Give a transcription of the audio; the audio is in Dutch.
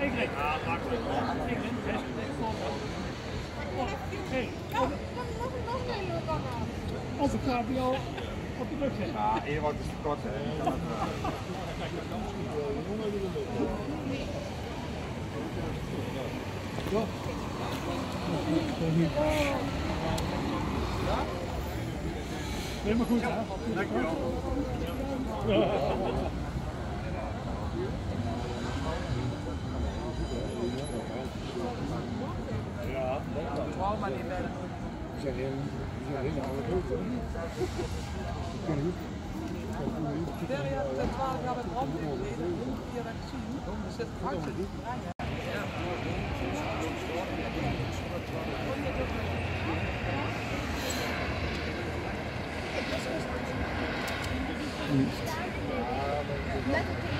Ingrid. Ja, makkelijk. Ingrid, Hey, of een cabrio op de rug zetten. Ja, Ewout is te kort, hè. Helemaal goed, hè? Dankjewel. all my day better. Is that him? Is that him? Derrière, peut-être 12 jaar met brand in geleden, hier heb ik gezien, er zit hard in. Let it take